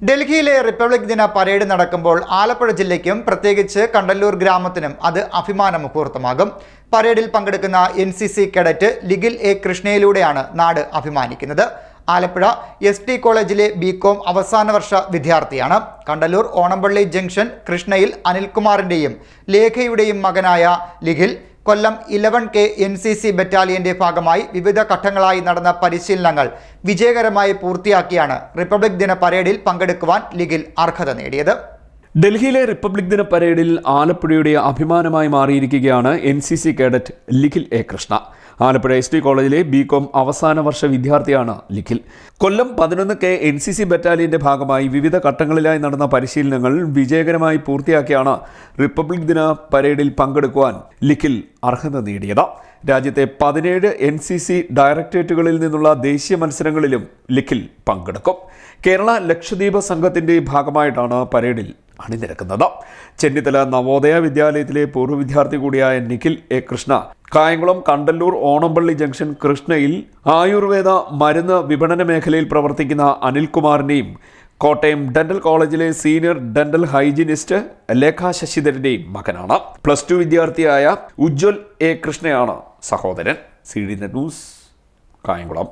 ഡൽഹിയിലെ റിപ്പബ്ലിക് ദിന പരേഡ് നടക്കുമ്പോൾ ആലപ്പുഴ ജില്ലയ്ക്കും പ്രത്യേകിച്ച് കണ്ടല്ലൂർ ഗ്രാമത്തിനും അത് അഭിമാന മുഹൂർത്തമാകും. പരേഡിൽ പങ്കെടുക്കുന്ന എൻ കേഡറ്റ് ലിഗിൽ എ കൃഷ്ണയിലൂടെയാണ് നാട് അഭിമാനിക്കുന്നത്. ആലപ്പുഴ എസ് ടി കോളേജിലെ ബി കോം അവസാന വർഷ വിദ്യാർത്ഥിയാണ്. കണ്ടല്ലൂർ ഓണംപള്ളി ജംഗ്ഷൻ കൃഷ്ണയിൽ അനിൽകുമാറിന്റെയും ലേഖയുടെയും മകനായ Likhil Kollam eleven K N C C ബറ്റാലിയന്റെ ഭാഗമായി വിവിധ ഘട്ടങ്ങളായി നടന്ന പരിശീലനങ്ങൾ വിജയകരമായി പൂർത്തിയാക്കിയാണ് റിപ്പബ്ലിക് ദിന പരേഡിൽ പങ്കെടുക്കുവാൻ ലീഗിൽ അർഹത നേടിയത്. ഡൽഹിയിലെ റിപ്പബ്ലിക് ദിന പരേഡിൽ ആലപ്പുഴയുടെ അഭിമാനമായി മാറിയിരിക്കുകയാണ് N C C cadet Likhil A. Krishna. Alappuzha S T കോളേജിലെ ബി കോം അവസാന വർഷ വിദ്യാർത്ഥിയാണ് ലിഖിൽ കൊല്ലം പതിനൊന്ന് കെ എൻ സി സി ബറ്റാലിയന്റെ ഭാഗമായി വിവിധ ഘട്ടങ്ങളിലായി നടന്ന പരിശീലനങ്ങൾ വിജയകരമായി പൂർത്തിയാക്കിയാണ് റിപ്പബ്ലിക് ദിന പരേഡിൽ പങ്കെടുക്കുവാൻ ലിഖിൽ അർഹത നേടിയത്. രാജ്യത്തെ പതിനേഴ് എൻ സി സി ഡയറക്ടറേറ്റുകളിൽ നിന്നുള്ള ദേശീയ മത്സരങ്ങളിലും ലിഖിൽ പങ്കെടുക്കും. കേരള ലക്ഷദ്വീപ് സംഘത്തിന്റെ ഭാഗമായിട്ടാണ് പരേഡിൽ അണിനിരക്കുന്നത് ചെന്നിത്തല നവോദയ വിദ്യാലയത്തിലെ പൂർവ വിദ്യാർത്ഥി കൂടിയായ നിഖിൽ എ. കൃഷ്ണ. കായംകുളം കണ്ടല്ലൂർ ഓണംപള്ളി ജംഗ്ഷൻ കൃഷ്ണയിൽ ആയുർവേദ മരുന്ന് വിപണന മേഖലയിൽ പ്രവർത്തിക്കുന്ന അനിൽകുമാറിന്റെയും കോട്ടയം ഡെന്റൽ കോളേജിലെ സീനിയർ ഡെന്റൽ ഹൈജീനിസ്റ്റ് ലേഖ ശശിധരന്റെയും മകനാണ്. പ്ലസ് ടു വിദ്യാർത്ഥിയായ ഉജ്ജ്വൽ എ. കൃഷ്ണയാണ് സഹോദരൻ. സി. ഡി. ന്യൂസ് കായംകുളം.